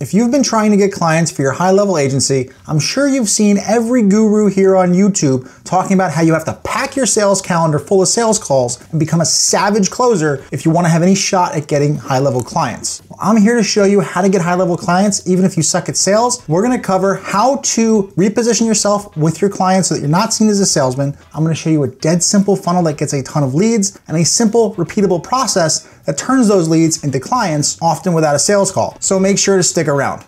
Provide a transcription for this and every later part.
If you've been trying to get clients for your high level agency, I'm sure you've seen every guru here on YouTube talking about how you have to pack your sales calendar full of sales calls and become a savage closer if you want to have any shot at getting high level clients. Well, I'm here to show you how to get high level clients even if you suck at sales. We're going to cover how to reposition yourself with your clients so that you're not seen as a salesman. I'm going to show you a dead simple funnel that gets a ton of leads and a simple repeatable process that turns those leads into clients often without a sales call. So make sure to stick around.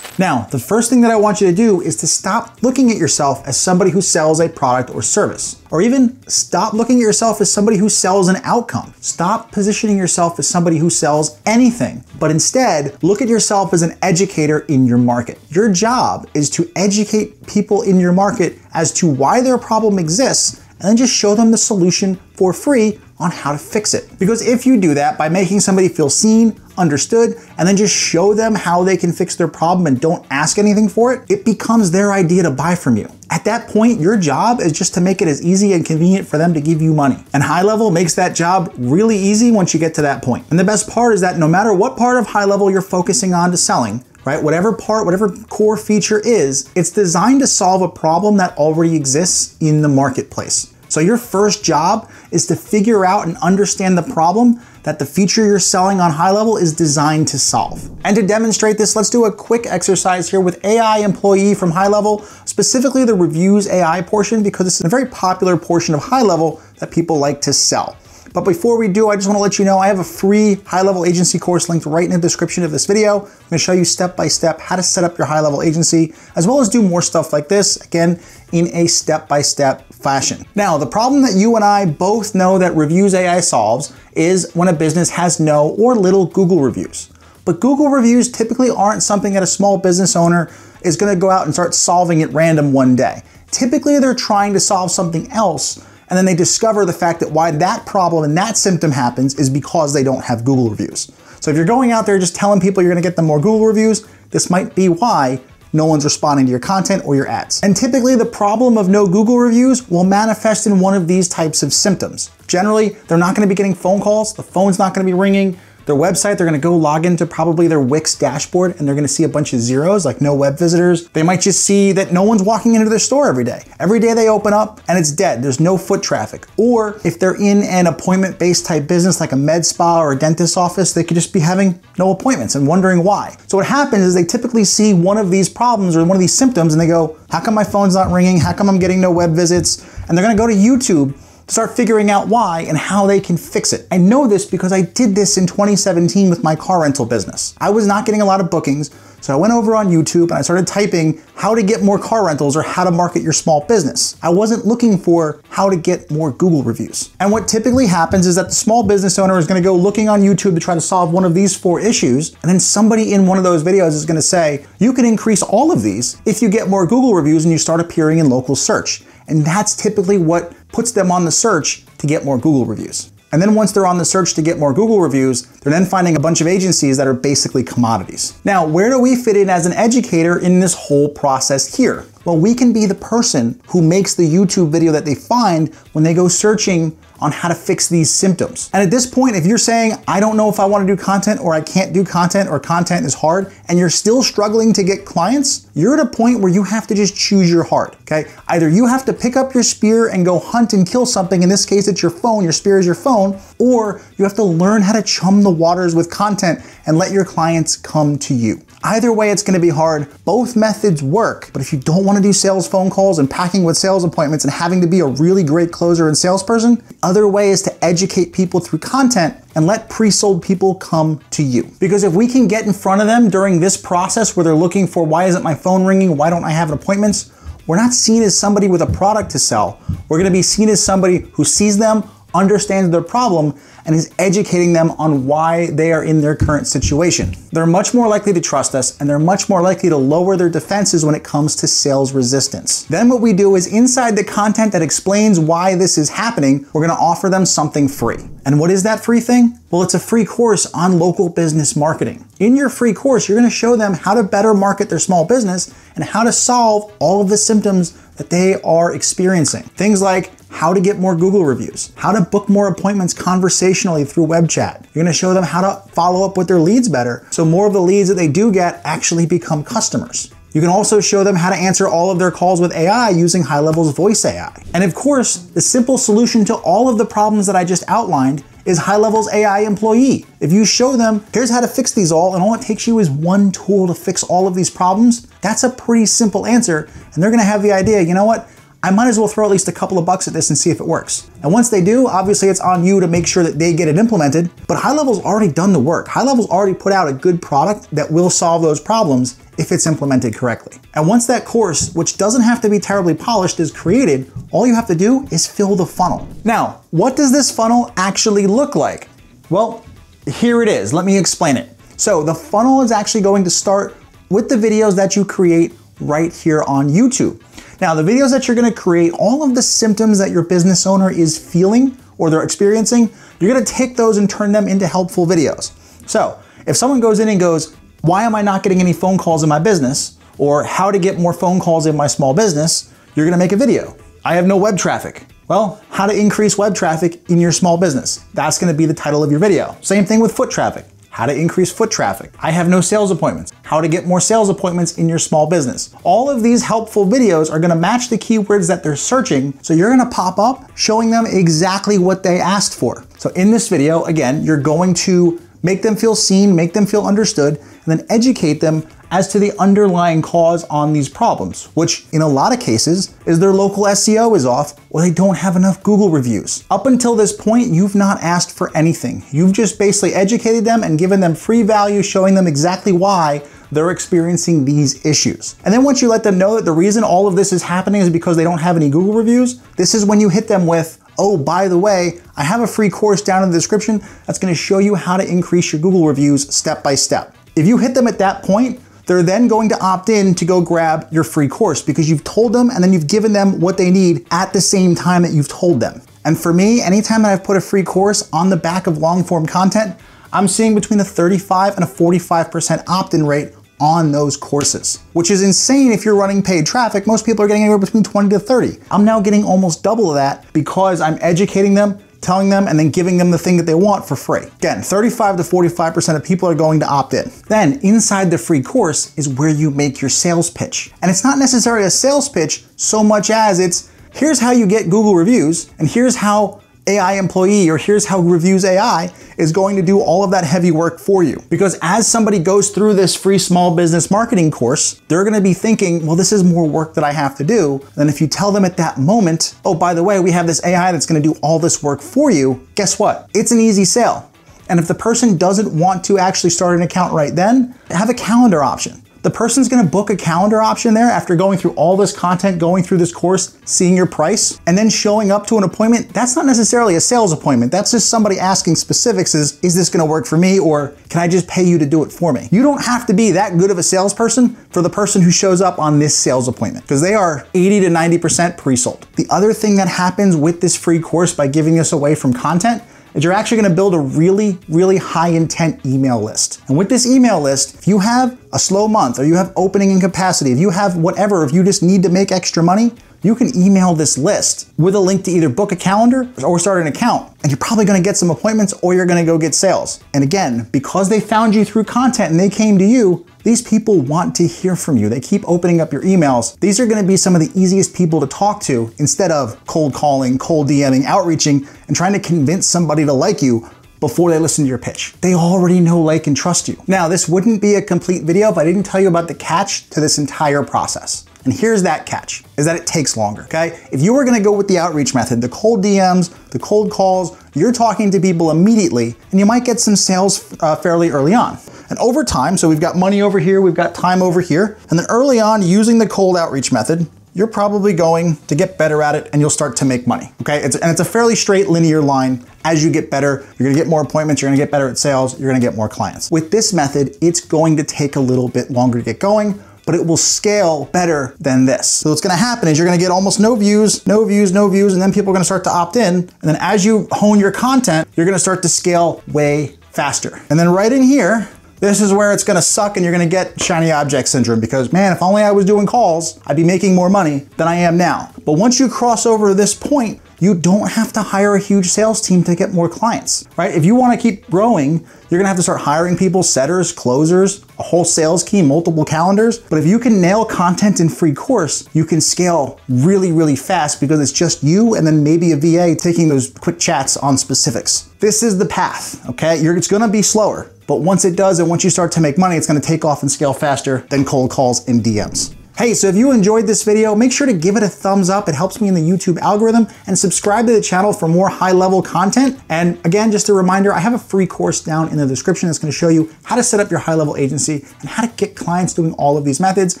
Now, the first thing that I want you to do is to stop looking at yourself as somebody who sells a product or service, or even stop looking at yourself as somebody who sells an outcome. Stop positioning yourself as somebody who sells anything, but instead look at yourself as an educator in your market. Your job is to educate people in your market as to why their problem exists and then just show them the solution for free on how to fix it. Because if you do that by making somebody feel seen, understood, and then just show them how they can fix their problem and don't ask anything for it, it becomes their idea to buy from you. At that point, your job is just to make it as easy and convenient for them to give you money. And high level makes that job really easy once you get to that point. And the best part is that no matter what part of high level you're focusing on to selling, right? Whatever part, whatever core feature is, it's designed to solve a problem that already exists in the marketplace. So your first job is to figure out and understand the problem that the feature you're selling on high level is designed to solve. And to demonstrate this, let's do a quick exercise here with AI employee from high level, specifically the reviews AI portion, because it's a very popular portion of high level that people like to sell. But before we do, I just want to let you know I have a free high-level agency course linked right in the description of this video. I'm to show you step-by-step how to set up your high-level agency, as well as do more stuff like this, again, in a step-by-step fashion. Now, the problem that you and I both know that Reviews AI solves is when a business has no or little Google reviews. But Google reviews typically aren't something that a small business owner is going to go out and start solving at random one day. Typically, they're trying to solve something else and then they discover the fact that why that problem and that symptom happens is because they don't have Google reviews. So if you're going out there just telling people you're gonna get them more Google reviews, this might be why no one's responding to your content or your ads. And typically the problem of no Google reviews will manifest in one of these types of symptoms. Generally, they're not gonna be getting phone calls, the phone's not gonna be ringing, their website, they're gonna go log into probably their Wix dashboard and they're gonna see a bunch of zeros, like no web visitors. They might just see that no one's walking into their store every day. Every day they open up and it's dead. There's no foot traffic. Or if they're in an appointment based type business like a med spa or a dentist's office, they could just be having no appointments and wondering why. So what happens is they typically see one of these problems or one of these symptoms and they go, how come my phone's not ringing? How come I'm getting no web visits? And they're gonna go to YouTube start figuring out why and how they can fix it. I know this because I did this in 2017 with my car rental business. I was not getting a lot of bookings, so I went over on YouTube and I started typing how to get more car rentals or how to market your small business. I wasn't looking for how to get more Google reviews. And what typically happens is that the small business owner is gonna go looking on YouTube to try to solve one of these four issues, and then somebody in one of those videos is gonna say, you can increase all of these if you get more Google reviews and you start appearing in local search. And that's typically what puts them on the search to get more Google reviews. And then once they're on the search to get more Google reviews, they're then finding a bunch of agencies that are basically commodities. Now, where do we fit in as an educator in this whole process here? Well, we can be the person who makes the YouTube video that they find when they go searching on how to fix these symptoms. And at this point, if you're saying, I don't know if I wanna do content or I can't do content or content is hard, and you're still struggling to get clients, you're at a point where you have to just choose your heart, okay? Either you have to pick up your spear and go hunt and kill something, in this case, it's your phone, your spear is your phone, or you have to learn how to chum the waters with content and let your clients come to you. Either way, it's gonna be hard. Both methods work, but if you don't wanna do sales phone calls and packing with sales appointments and having to be a really great closer and salesperson, other way is to educate people through content and let pre-sold people come to you. Because if we can get in front of them during this process where they're looking for why isn't my phone ringing, why don't I have appointments, we're not seen as somebody with a product to sell. We're gonna be seen as somebody who sees them, understands their problem, and is educating them on why they are in their current situation. They're much more likely to trust us and they're much more likely to lower their defenses when it comes to sales resistance. Then what we do is inside the content that explains why this is happening, we're gonna offer them something free. And what is that free thing? Well, it's a free course on local business marketing. In your free course, you're gonna show them how to better market their small business and how to solve all of the symptoms that they are experiencing. Things like how to get more Google reviews, how to book more appointments conversationally through web chat. You're gonna show them how to follow up with their leads better so more of the leads that they do get actually become customers. You can also show them how to answer all of their calls with AI using High Levels Voice AI. And of course, the simple solution to all of the problems that I just outlined is High Levels AI Employee. If you show them, here's how to fix these all, and all it takes you is one tool to fix all of these problems, that's a pretty simple answer. And they're gonna have the idea, you know what? I might as well throw at least a couple of bucks at this and see if it works. And once they do, obviously it's on you to make sure that they get it implemented, but High Level's already done the work. High Level's already put out a good product that will solve those problems if it's implemented correctly. And once that course, which doesn't have to be terribly polished, is created, all you have to do is fill the funnel. Now, what does this funnel actually look like? Well, here it is. Let me explain it. So the funnel is actually going to start with the videos that you create right here on YouTube. Now, the videos that you're gonna create, all of the symptoms that your business owner is feeling or they're experiencing, you're gonna take those and turn them into helpful videos. So, if someone goes in and goes, why am I not getting any phone calls in my business? Or how to get more phone calls in my small business, you're gonna make a video. I have no web traffic. Well, how to increase web traffic in your small business. That's gonna be the title of your video. Same thing with foot traffic how to increase foot traffic. I have no sales appointments, how to get more sales appointments in your small business. All of these helpful videos are gonna match the keywords that they're searching, so you're gonna pop up showing them exactly what they asked for. So in this video, again, you're going to make them feel seen, make them feel understood, and then educate them as to the underlying cause on these problems, which in a lot of cases is their local SEO is off or they don't have enough Google reviews. Up until this point, you've not asked for anything. You've just basically educated them and given them free value, showing them exactly why they're experiencing these issues. And then once you let them know that the reason all of this is happening is because they don't have any Google reviews, this is when you hit them with, oh, by the way, I have a free course down in the description that's gonna show you how to increase your Google reviews step by step. If you hit them at that point, they're then going to opt in to go grab your free course because you've told them and then you've given them what they need at the same time that you've told them. And for me, anytime that I've put a free course on the back of long form content, I'm seeing between a 35 and a 45% opt-in rate on those courses, which is insane if you're running paid traffic. Most people are getting anywhere between 20 to 30. I'm now getting almost double that because I'm educating them telling them and then giving them the thing that they want for free. Again, 35 to 45% of people are going to opt in. Then inside the free course is where you make your sales pitch. And it's not necessarily a sales pitch so much as it's here's how you get Google reviews and here's how AI employee or here's how Reviews AI is going to do all of that heavy work for you. Because as somebody goes through this free small business marketing course, they're gonna be thinking, well, this is more work that I have to do. Then if you tell them at that moment, oh, by the way, we have this AI that's gonna do all this work for you, guess what? It's an easy sale. And if the person doesn't want to actually start an account right then, have a calendar option. The person's gonna book a calendar option there after going through all this content, going through this course, seeing your price, and then showing up to an appointment. That's not necessarily a sales appointment. That's just somebody asking specifics is, is this gonna work for me or can I just pay you to do it for me? You don't have to be that good of a salesperson for the person who shows up on this sales appointment because they are 80 to 90% pre-sold. The other thing that happens with this free course by giving this away from content is you're actually gonna build a really, really high intent email list. And with this email list, if you have a slow month or you have opening incapacity, if you have whatever, if you just need to make extra money, you can email this list with a link to either book a calendar or start an account. And you're probably gonna get some appointments or you're gonna go get sales. And again, because they found you through content and they came to you, these people want to hear from you. They keep opening up your emails. These are gonna be some of the easiest people to talk to instead of cold calling, cold DMing, outreaching, and trying to convince somebody to like you before they listen to your pitch. They already know, like, and trust you. Now, this wouldn't be a complete video if I didn't tell you about the catch to this entire process. And here's that catch, is that it takes longer, okay? If you were gonna go with the outreach method, the cold DMs, the cold calls, you're talking to people immediately, and you might get some sales uh, fairly early on. And over time, so we've got money over here, we've got time over here, and then early on, using the cold outreach method, you're probably going to get better at it and you'll start to make money. Okay, it's, and it's a fairly straight linear line. As you get better, you're gonna get more appointments, you're gonna get better at sales, you're gonna get more clients. With this method, it's going to take a little bit longer to get going, but it will scale better than this. So what's gonna happen is you're gonna get almost no views, no views, no views, and then people are gonna start to opt in. And then as you hone your content, you're gonna start to scale way faster. And then right in here, this is where it's gonna suck and you're gonna get shiny object syndrome because man, if only I was doing calls, I'd be making more money than I am now. But once you cross over this point, you don't have to hire a huge sales team to get more clients, right? If you want to keep growing, you're gonna have to start hiring people, setters, closers, a whole sales team, multiple calendars. But if you can nail content in free course, you can scale really, really fast because it's just you and then maybe a VA taking those quick chats on specifics. This is the path, okay? You're, it's gonna be slower, but once it does and once you start to make money, it's gonna take off and scale faster than cold calls and DMs. Hey, so if you enjoyed this video, make sure to give it a thumbs up. It helps me in the YouTube algorithm and subscribe to the channel for more high level content. And again, just a reminder, I have a free course down in the description that's gonna show you how to set up your high level agency and how to get clients doing all of these methods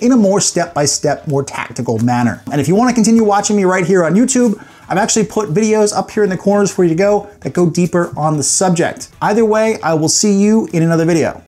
in a more step-by-step, -step, more tactical manner. And if you wanna continue watching me right here on YouTube, I've actually put videos up here in the corners for you to go that go deeper on the subject. Either way, I will see you in another video.